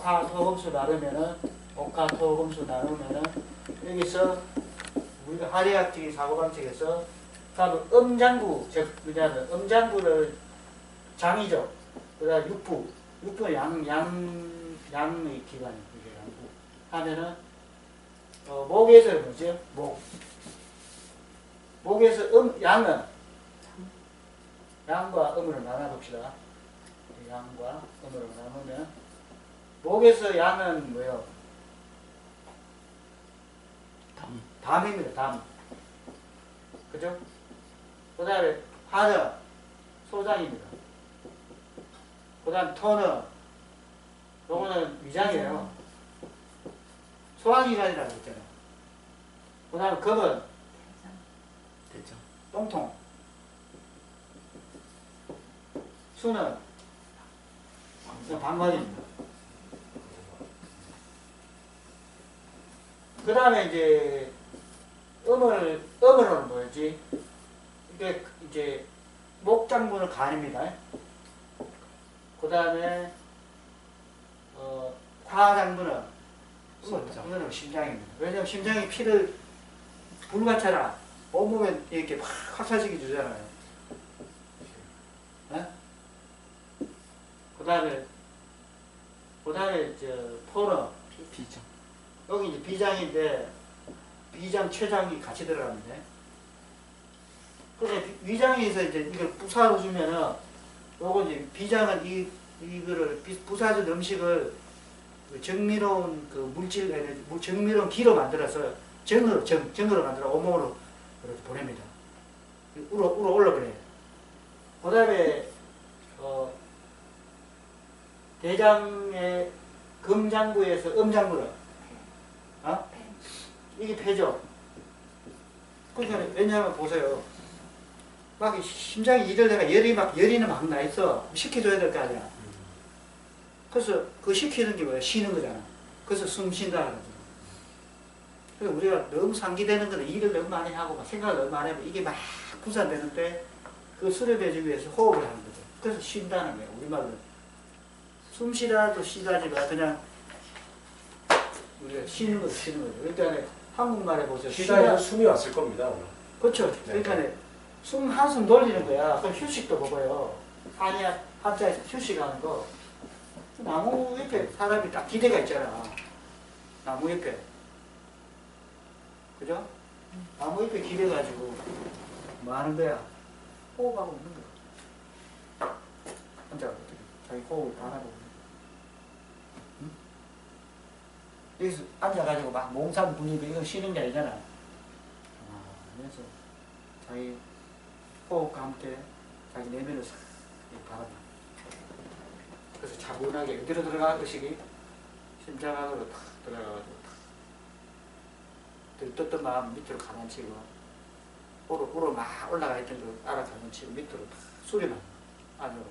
옥화 토금수 나누면은 옥화 토금수 나누면은 여기서 우리가 하리학적인 사고방식에서 바로 음장부 즉 그자는 음장부를 장이죠. 그다음 육부 육부는 양, 양, 양의 기관이 이게 양부 하면은 어, 목에서는 뭐죠? 목 목에서 음 양은 양과 음으로 나눠 봅시다. 양과 음으로 나누면 목에서 양은 뭐요? 담. 담입니다. 담. 그죠? 그 다음에 하는 소장입니다. 그 다음 토는 요거는 위장이에요. 소화기관이라고 했잖아요. 그 다음에 금은 대장. 똥통. 수는 방광입니다. 그 다음에 이제 음을 음으로는 뭐였지? 이게 이제 목장문을 가립니다. 그 다음에 어, 화장문은 음을 심장. 이거는 심장입니다. 왜냐면 심장이 피를 불같잖아. 온몸에 이렇게 확 확산시켜 주잖아요. 그 다음에 그 다음에 저 토너 비장. 여기 이제 비장인데 비장 최장이 같이 들어갑니다. 그래서 비- 위장에서 이제 이걸 부사로 주면은 요거 이제 비장은 이 이거를 비- 부사준 음식을 그 정미로운 그 물질 물- 정미로운 기로 만들어서 정으로 정 정으로 만들어 온몸으로 이렇게 보냅니다. 우러 우러 올라버려요. 그다음에 어 대장의 금장부에서 음장부로 어? 이게 폐죠. 그러니까 왜냐하면 보세요. 막이 심장이 일을 내가 열이 막 열이는 막 나 있어. 식혀줘야 될 거 아니야. 그래서 그 식히는 게 뭐야? 쉬는 거잖아. 그래서 숨 쉰다. 그래서 우리가 너무 상기되는 거는 일을 너무 많이 하고 막 생각을 너무 많이 하면 이게 막 분산되는데 그 수렵해주기 위해서 호흡을 하는 거죠. 그래서 쉰다는 거예요. 우리말로. 숨 쉬라도 쉬다지만 그냥 우리가 쉬는 거죠. 쉬는 거죠. 그러니까 한국말에 보세요. 쉬다가 숨이 왔을 겁니다. 오늘. 그렇죠. 네. 그러니까 숨 한숨 돌리는 거야. 그럼 휴식도 먹어요. 한야 한자에서 휴식하는 거. 나무 옆에 사람이 딱 기대가 있잖아. 나무 옆에. 그죠? 나무 옆에 기대가지고 뭐 하는 거야? 호흡하고 있는 거야. 혼자 자기 호흡을 바라보고 있는 거야. 응? 여기서 앉아가지고 막 몸살 분위기 이거 쉬는 게 아니잖아. 아, 그래서 자기 호흡과 함께 자기 내면을 바라봐. 그래서 차분하게 어디로 들어가 의식이 심장 안으로 탁 들어가가지고 탁 들떴던 마음 밑으로 가만치고 우로 우로 막 올라가 있던 거 알아 가만치고 밑으로 탁 수렴한 안으로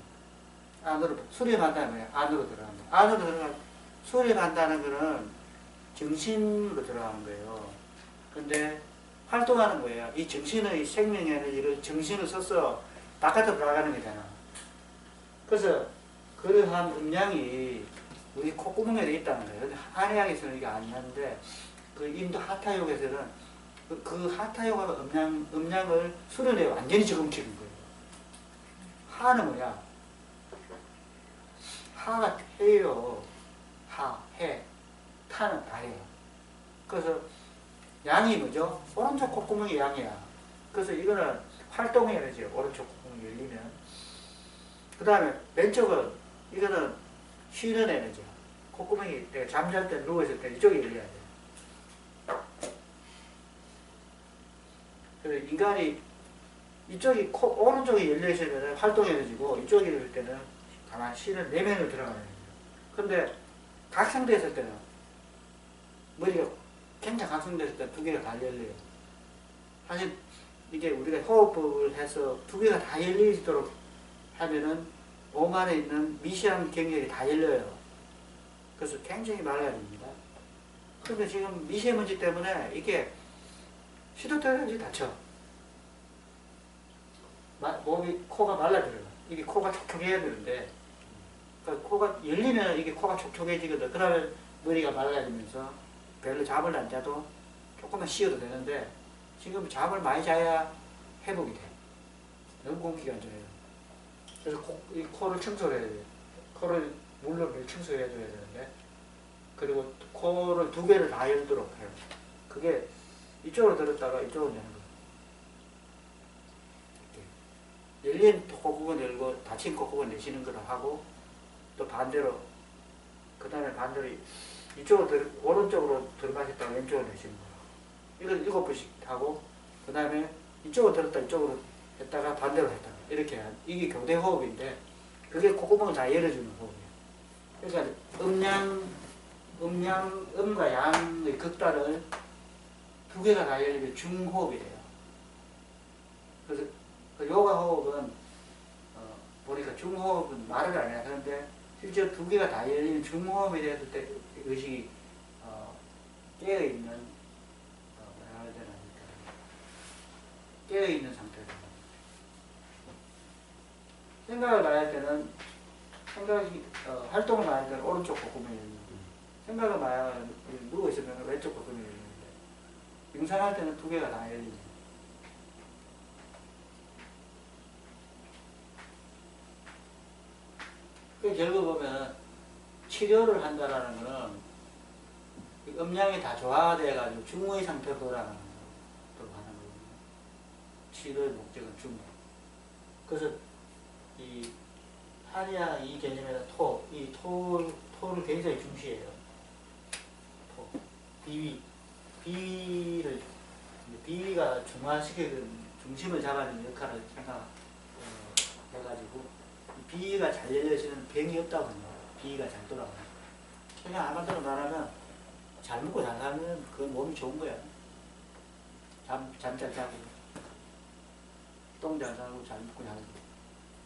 안으로 수렴한다는 거야 안으로 들어간다 안으로 들어가 수렴한다는 거는 정신으로 들어가는 거예요 근데 활동하는 거예요 이 정신의 생명 에너지를 정신을 써서 바깥으로 나가는 거잖아 그래서 그러한 음량이 우리 콧구멍에 있다는 거예요. 한의학에서는 이게 아니었는데 그 인도 하타욕에서는 그, 그 하타욕하고 음량, 음량을 수련해 완전히 적응시킨 거예요. 하는 뭐야? 하가 해요. 하, 해. 타는 달이에요. 그래서 양이 뭐죠? 오른쪽 콧구멍이 양이야. 그래서 이거는 활동의 에너지예요. 오른쪽 콧구멍이 열리면. 그 다음에 왼쪽은 이거는 쉬는 에너지야. 콧구멍이 잠잘 때 누워있을 때 이쪽이 열려야 돼. 그래서 인간이 이쪽이 코, 오른쪽이 열려있으면 활동 에너지고 이쪽이 열릴 때는 가만히 쉬는 내면으로 들어가는 에너지야. 근데 각성됐을 때는 머리가 굉장히 각성됐을 때두 개가 다 열려요. 사실 이게 우리가 호흡법을 해서 두 개가 다 열리도록 하면은 몸 안에 있는 미세한 경력이 다 열려요. 그래서 굉장히 말라야 됩니다. 그런데 지금 미세먼지 때문에 이게 시도 때문에 다쳐. 마- 몸이 코가 말라들어요. 이게 코가 촉촉해야 되는데 그러니까 코가 열리면 이게 코가 촉촉해지거든. 그러면 머리가 맑아지면서 별로 잠을 안 자도 조금만 쉬어도 되는데 지금 잠을 많이 자야 회복이 돼. 너무 공기가 안 좋아요. 그래서 코, 이 코를 청소를 해야 돼요. 코를 물로 늘 청소해줘야 되는데 그리고 코를 두 개를 다 열도록 해요. 그게 이쪽으로 들었다가 이쪽으로 내는 거예요. 열린 콧구멍 열고 닫힌 콧구멍 내쉬는 거를 하고 또 반대로 그 다음에 반대로 이쪽으로 들, 오른쪽으로 들어마셨다가 왼쪽으로 내쉬는 거예요. 이걸 일곱 번씩 하고 그 다음에 이쪽으로 들었다 이쪽으로 했다가 반대로 했다가 이렇게 이게 교대 호흡인데 그게 콧구멍을 다 열어주는 호흡이에요. 그러니까 음양 음양 음과 양의 극단을 두 개가 다 열리면 중호흡이 돼요. 그래서 그 요가 호흡은 어, 보니까 중호흡은 말을 안 해요. 그런데 실제로 두 개가 다 열리는 됐을 때 의식이 어, 깨어 있는 어, 뭐라 해야 되나 깨어 있는 상태다. 생각을 많이 할 때는 생각이 어, 활동을 많이 할 때는 오른쪽 콧구멍이 열리고 생각을 많이 하면 누워 있으면 왼쪽 콧구멍이 열리는데 명상할 때는 두 개가 다 열리죠. 그 결국 보면 치료를 한다라는 거는 이 음량이 다 조화돼가지고 중의 상태로 돌아가는 또 하는 거거든요. 치료의 목적은 중의. 그래서 이 한의학 이 개념에는 토, 이 토, 토를 굉장히 중시해요. 토, 비위, 비위를 비위가 중화시키는 중심을 잡아주는 역할을 생각 어, 비위가 잘 열려지는 병이 없다고 합니다. 비위가 잘 돌아가요. 그냥 아마도 말하면 잘 먹고 잘 살면 그 몸이 좋은 거야. 잠, 잠잘 자고, 똥 잘 자고, 잘 먹고 잘 살고.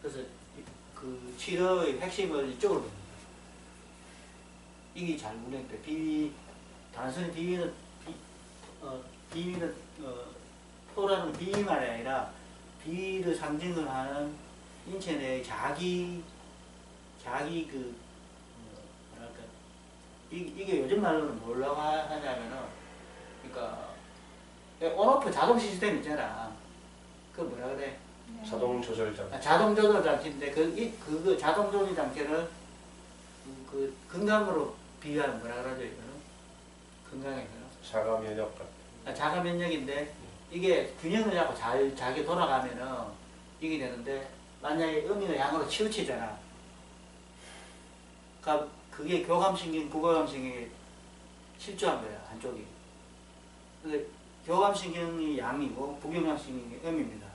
그래서 이- 그 치료의 핵심을 이쪽으로 보는 거예요. 이게 잘 운행돼. 비위, 단순히 비위는, 비, 어, 비위는, 어, 토라는 비위만이 아니라 비위를 상징을 하는 인체 내의 자기, 자기 그, 이, 이게 요즘 말로는 뭐라고 하- 하냐면은, 그러니까, 온오프 자동 시스템 있잖아. 그 뭐라 그래? 자동 조절장. 아, 자동 조절 장치인데 그, 이, 그거 자동 조절 장치를 그, 그 건강으로 비유하면 뭐라 그러죠 이거는? 건강에서는 자가 면역 같은. 아, 자가 면역인데 이게 균형을 잡고 잘 자기 돌아가면은 이게 되는데 만약에 음이나 양으로 치우치잖아. 그러니까 그게 교감신경, 부교감신경이 실조한 거야 한쪽이. 근데 교감신경이 양이고 부교감신경이 음입니다.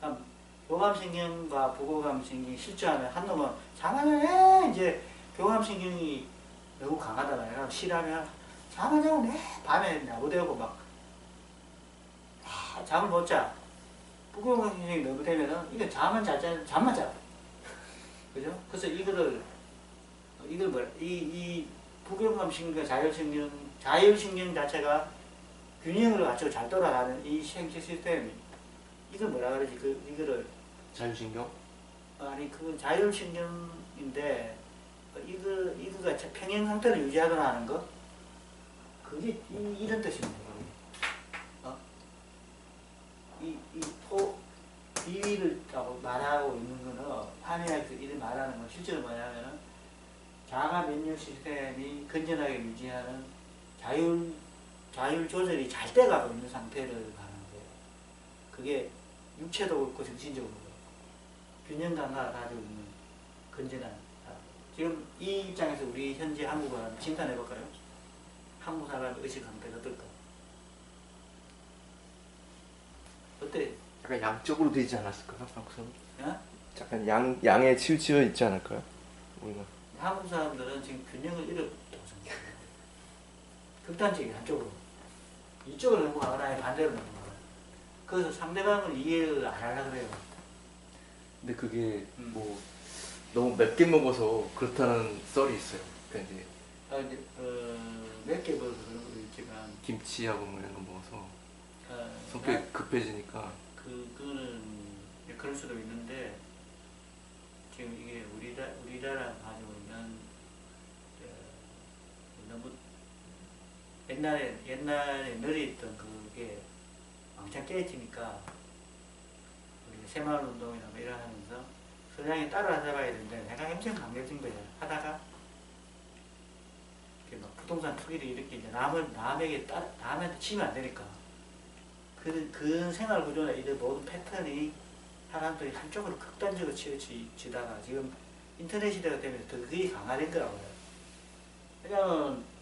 그럼 교감신경과 부교감신경이 실조하면 한 놈은 자만해 이제 교감신경이 너무 강하다 말이야. 실하면 자만하고 내 밤에 나부대고 막 아, 잠을 못 자. 부교감신경이 너무 되면은 이게 잠은 잘 자, 잠만 자. 그죠? 그래서 이거를 이걸 뭐이 이 부교감신경과 자율신경 자율신경 자체가 균형을 갖추고 잘 돌아가는 이 생체 시스템 이걸 뭐라 그러지 그 이거를 자율신경? 아니 그 자율신경인데 이거 이거가 자- 평행 상태를 유지하거나 하는 거 그게 이, 이런 뜻입니다. 어? 이이토 비위를 말하고 있는 거는 한의학에서 이런 말하는 건 실제로 뭐냐면은 자가 면역 시스템이 건전하게 유지하는 자율 자율 조절이 잘 돼가고 있는 상태를 거예요. 그게 육체도 그렇고 정신적으로 그렇고 균형 감각을 가지고 있는 건전한. 지금 이 입장에서 우리 현재 한국을 한번 진단해 볼까요? 한국 사람의 의식 상태가 어떨까? 어때? 약간 양적으로 되지 않았을까요? 사람? 어? 약간 양, 양에 치우쳐 있지 않을까요? 우리가 한국 사람들은 지금 균형을 잃었다고 생각해요. 극단적인 한쪽으로. 이쪽으로 넘어가거나 반대로 넘어가거나. 그래서 상대방을 이해를 안 하려고 그래요. 근데 그게 음. 뭐 너무 맵게 먹어서 그렇다는 썰이 있어요 그러니까 이제 아, 이제, 어, 몇개 먹어서 그런 것도 있지만, 김치하고 뭐 이런 거 먹어서 어, 성격이 급해지니까 그, 그거는 그럴 수도 있는데 지금 이게 우리나라 우리나라 가지고 있는 어, 너무 옛날에 옛날에 널리 있던 그게 왕창 깨지니까 우리 새마을 운동이나 뭐 이런 하면서 서양이 따라잡아야 되는데 내가 엄청 강력진 거야 하다가 막 부동산 투기를 이렇게 이제 남을 남에게 따 남한테 치면 안 되니까 그, 그 생활 구조나 이런 모든 패턴이 사람들이 한쪽으로 극단적으로 치우치다가 지금 인터넷 시대가 되면서 더 그게 강화된 거라고요. 왜냐면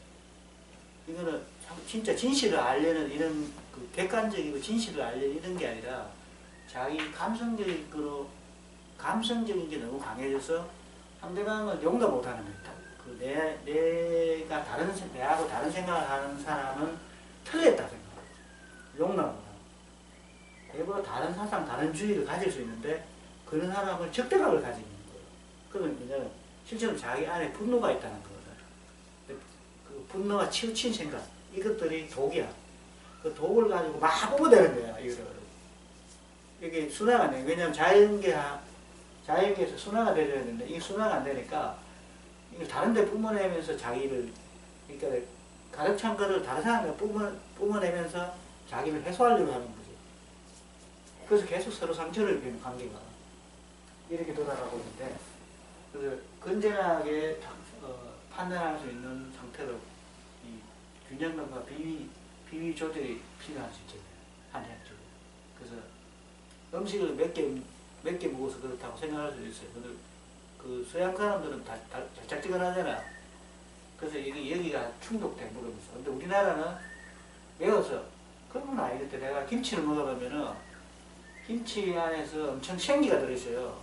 이거는 참 진짜 진실을 알려는 이런 그 객관적이고 진실을 알려는 이런 게 아니라 자기 감성적인 거로 감성적인 게 너무 강해져서 상대방을 용납 못하는 거예요. 그 내, 내가 다른 생- 내하고 다른 생각을 하는 사람은 틀렸다 생각. 용납. 대부분 다른 사상, 다른 주의를 가질 수 있는데 그런 사람을 적대감을 가지고 있는 거예요. 그러면 이제 실제로 자기 안에 분노가 있다는 거거든. 분노가 치우친 생각 이것들이 독이야. 그 독을 가지고 막 뿜어대는 거야 이거를. 이게 순화가 안 돼. 왜냐면 자연계 자연계에서 순화가 되어야 되는데 이게 순화가 안 되니까 이걸 다른 데 뿜어내면서 자기를 그러니까 가득 찬 거를 다른 사람에 뿜어, 뿜어내면서 자기를 해소하려고 하는 거지. 그래서 계속 서로 상처를 입는 관계가 이렇게 돌아가고 있는데 그래서 건전하게 어, 판단할 수 있는 상태로 이 균형감과 비위, 비위 조절이 필요한 시점이에요. 한해적으로. 그래서 음식을 몇 개, 몇 개 먹어서 그렇다고 생각할 수도 있어요. 근데 그 서양 사람들은 다, 다 달짝지근하잖아. 그래서 이게 여기가 충족돼, 먹으면서. 근데 우리나라는 매워서 그러면 아니겠대. 내가 김치를 먹어보면은 김치 안에서 엄청 생기가 들어있어요.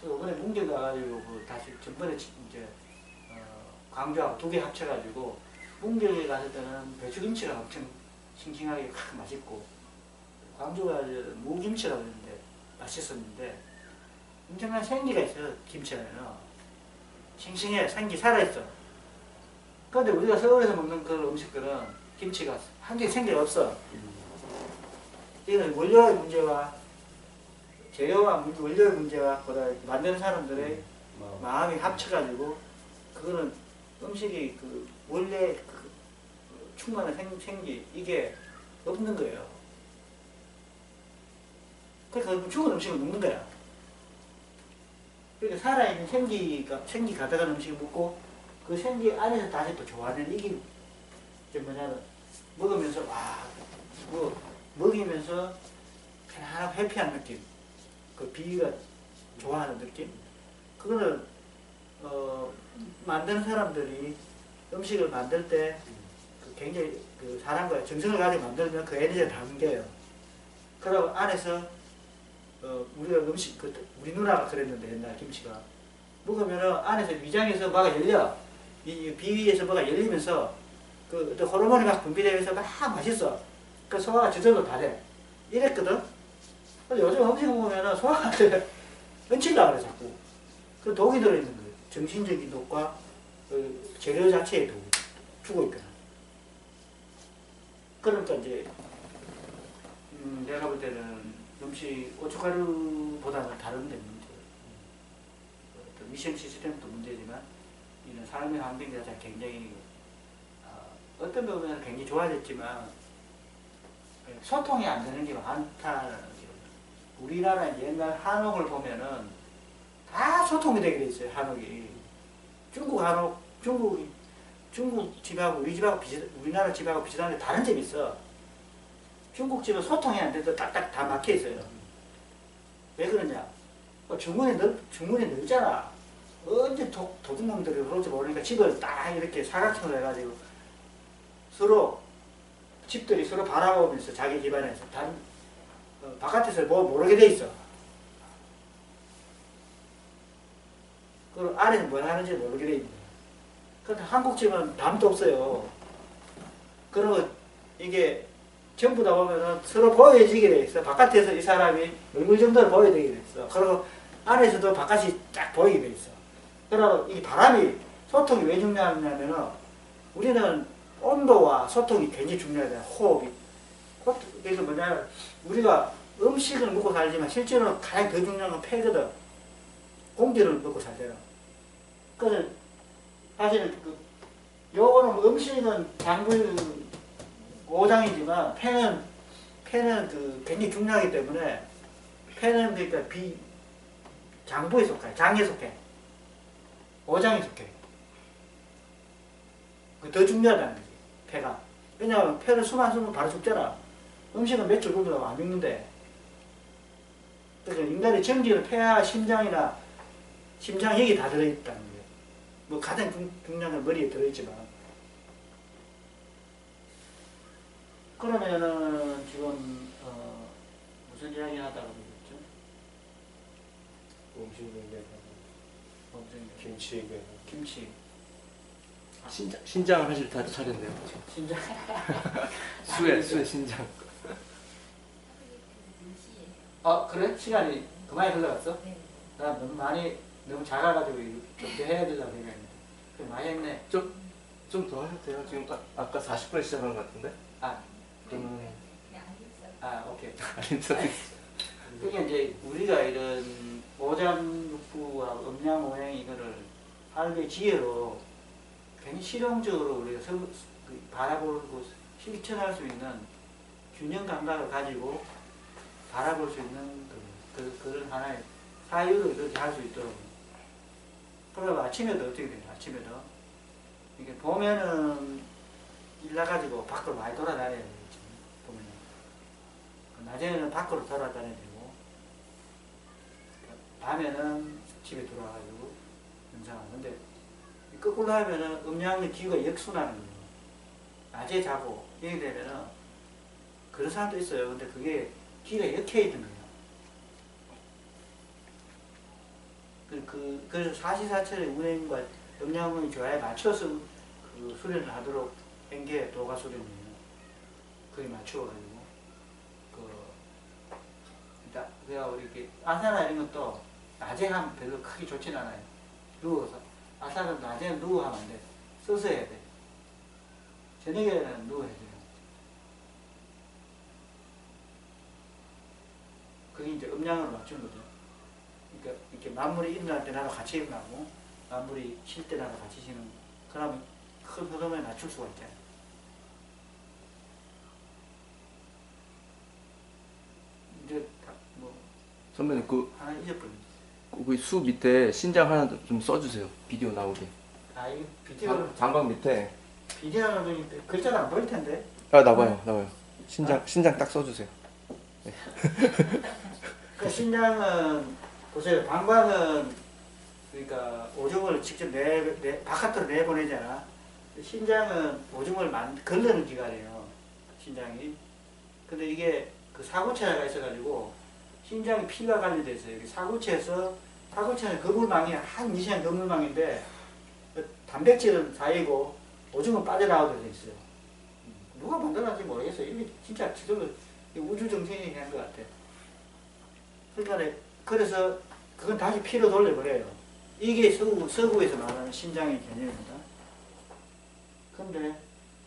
그 이번에 문제 가가지고 그 다시 전번에 지- 이제 어, 광주하고 두 개 합쳐가지고 문경에 갔을 때는 배추김치가 엄청 싱싱하게 크 맛있고 광주가 무김치라고 했는데 맛있었는데 엄청난 생기가 있어요 김치 안에는. 싱싱해 생기 살아있어. 그런데 우리가 서울에서 먹는 그 음식들은 김치가 한 개 생기가 없어. 이거는 원료의 문제와 재료와 문- 원료의 문제와 보다 만드는 사람들의 뭐, 마음이 합쳐가지고 그거는 음식이 그 원래 그 충만한 생, 생기 이게 없는 거예요. 그러니까 그 죽은 음식을 먹는 거야. 그러니까 살아있는 생기가 생기 가득한 음식을 먹고 그 생기 안에서 다시 또 이게 이제 뭐냐면 먹으면서 와뭐 먹이면서 편안하고 해피한 느낌 그 비위가 좋아하는 느낌 그거는 어, 만드는 사람들이 음식을 만들 때그 굉장히 그 사람과 정성을 가지고 만들면 그 에너지가 담겨요. 그리고 안에서 어, 우리가 음식 그 우리 누나가 그랬는데 옛날 김치가 먹으면은 안에서 위장에서 뭐가 열려 이 비위에서 뭐가 열리면서 그 어떤 호르몬이 막 분비되면서 막 맛있어. 그 소화가 저절로 다 돼. 이랬거든. 근데 요즘 음식 먹으면은 소화가 안 돼. 얹히려고 그래 자꾸. 그 독이 들어있는 거예요. 정신적인 독과 그 재료 독이 주고 있거든. 그러니까 이제 음, 내가 볼 때는 음식 고춧가루보다는 다른 데 문제. 어떤 미션 시스템도 문제지만 이런 삶의 환경 자체가 굉장히 어, 어떤 부분은 굉장히 좋아졌지만 소통이 안 되는 게 많다는 게 우리나라 옛날 한옥을 보면은 다 소통이 되게 돼 있어요 한옥이 중국 한옥 중국 중국 집하고 우리 집하고 우리나라 집하고 비슷한데 다른 점이 있어. 중국 집은 소통이 안 돼서 딱딱 다 막혀 있어요. 왜 그러냐? 어, 중문이 넓 중문이 넓잖아. 언제 도, 도둑놈들이 그럴지 모르니까 집을 딱 이렇게 사각형으로 해가지고 서로 집들이 서로 바라보면서 자기 집안에서 다른 어, 바깥에서 뭐 모르게 돼 있어. 그 안에는 뭘 하는지 모르게 돼 있는 거야. 근데 한국 집은 담도 없어요. 그리고 이게 전부 다 보면은 서로 보여지게 돼 있어. 바깥에서 이 사람이 얼굴 정도를 보여지게 돼 있어. 그리고 안에서도 바깥이 딱 보이게 돼 있어. 그리고 이 바람이 소통이 왜 중요하냐면은 우리는 온도와 소통이 굉장히 중요하다. 호흡이. 호- 그래서 뭐냐 우리가 음식을 먹고 살지만 실제로 가장 더 중요한 건 폐거든. 공기를 먹고 살잖아. 그래서 사실 그 요거는 음식은 장부 오장이지만 폐는 폐는 그 굉장히 중요하기 때문에 폐는 그러니까 비 장부에 속해 장에 속해. 오장에 속해. 그더 중요하다는 거지 폐가. 왜냐하면 폐를 숨 안 쉬면 바로 죽잖아. 음식은 며칠 굶어도 안 죽는데. 그래서 인간의 정지는 폐와 심장이나 심장 여기 다 들어있다는 거예요 뭐 가장 중- 중요한 건 머리에 들어있지만 그러면은 지금 어, 무슨 이야기 하다가 그랬죠? 음식 얘기하고? 김치 얘기하고 김치 신장 신장 하실 다 차렸네요. 심장 수의 수의 신장. 아 그래? 시간이 그만이 흘러갔어? 네. 나 너무 많이 너무 작아가지고 이렇게 해야 되려고 생각했는데 그래 많이 했네 좀더 하셔도 돼요. 지금 아, 아까 40분에 시작한 것 같은데. 아, 그러면 알겠어요. 아 오케이. 그게 이제 우리가 이런 오장육부와 음양 모양 이거를 삶의 지혜로 굉장히 실용적으로 우리가 서, 그 바라보고 실천할 수 있는 균형 감각을 가지고 바라볼 수 있는 그, 그, 그런 하나의 사유를 그렇게 할 수 있도록 그럼 아침에도 어떻게 돼요? 아침에도 이게 보면은 일 나가지고 밖으로 많이 돌아다녀야 되겠지 보면은 낮에는 밖으로 돌아다녀야 되고 밤에는 집에 들어와가지고 명상하는데 거꾸로 하면은 음양의 기후가 역순하는 거예요. 낮에 자고 이렇게 되면은 그런 사람도 있어요. 근데 그게 기가 역해 있는 거예요. 그, 그, 그래서 사시사철의 운행과 음양의 조화에 맞춰서 그 수련을 하도록 한 게 도가 수련이에요. 그게 맞춰가지고 그 그래야 우리 이렇게 아사나 이런 것도 낮에 하면 별로 크게 좋진 않아요. 누워서 아사는 낮에는 누워 하면 안 돼. 서서 해야 돼. 저녁에는 누워 해야 돼요. 그게 이제 음량으로 맞추는 거죠. 이렇게 만물이 일어날 때 나도 같이 일어나고 만물이 쉴 때 나도 같이 쉬는 그러면 큰 흐름에 낮출 수가 있잖아요. 이제 다뭐 선배님 그 하나 잊어버렸네. 거기 수 밑에 신장 하나 좀 써주세요. 비디오 나오게. 아 이거 비디오를 방광 밑에. 비디오는 글자가 안 보일 텐데. 아 나와요 나와요. 신장 신장 딱 써주세요. 그 신장은 보세요. 방광은 그러니까 오줌을 직접 내, 내 바깥으로 내보내잖아. 신장은 오줌을 만 걸르는 기관이에요. 신장이. 근데 이게 그 사구체가 있어가지고 신장이 피가 관리돼 있어요. 여기 사구체에서 사구체는 거물망이 한 미세한 거물망인데 그 단백질은 사이고 오줌은 빠져나오게 돼 있어요. 음, 누가 만들었는지 모르겠어요. 이게 진짜 지금 우주 정신이 한 것 같아. 그러니까 그래서 그건 다시 피로 돌려버려요. 이게 서구, 서구에서 말하는 신장의 개념입니다. 근데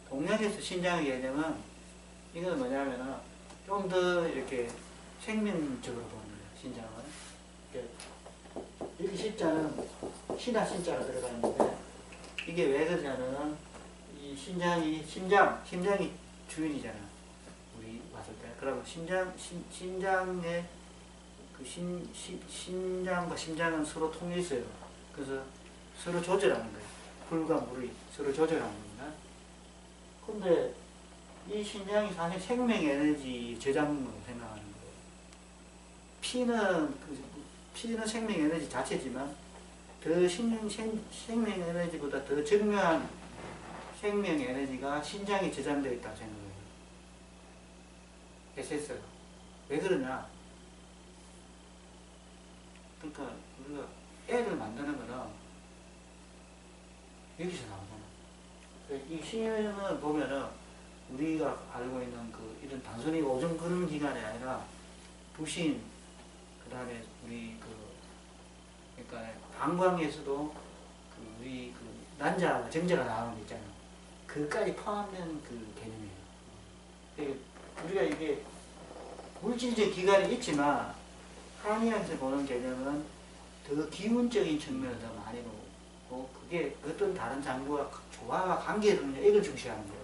동양에서 신장의 개념은 이건 뭐냐면은 좀 더 이렇게 생명적으로 보는 거예요. 신장을. 이렇게 신자는 신화 신자가 들어가 있는데 이게 왜 그러냐면은 이 신장이 심장 심장이 주인이잖아. 우리 왔을 때. 그러면 심장 신, 신장의 그 신, 신, 신장과 심장은 서로 있어요. 그래서 서로 조절하는 거예요. 불과 물이 서로 조절하는 겁니다. 근데 이 신장이 사실 생명 에너지 저장물로 생각하는 거예요. 피는 그, 피는 생명 에너지 자체지만 더 신, 생, 생명 에너지보다 더 중요한 생명 에너지가 신장에 저장되어 있다고 생각해요. SS가. 왜 그러냐? 그러니까 우리가 애를 만드는 거는 여기서 나오잖아. 이 신을 보면은 우리가 알고 있는 그 이런 단순히 오줌 그런 기관이 아니라 부신 그 다음에 우리 그 그러니까 방광에서도 그 우리 그 난자 정자가 나오는 게 있잖아. 그까지 포함된 그 개념이에요. 우리가 이게 물질적 기관이 있지만 한의학에서 보는 개념은 더 기운적인 측면을 더 많이 놓고 그게 어떤 다른 장부와 조화와 관계를 이걸 중시하는 거예요.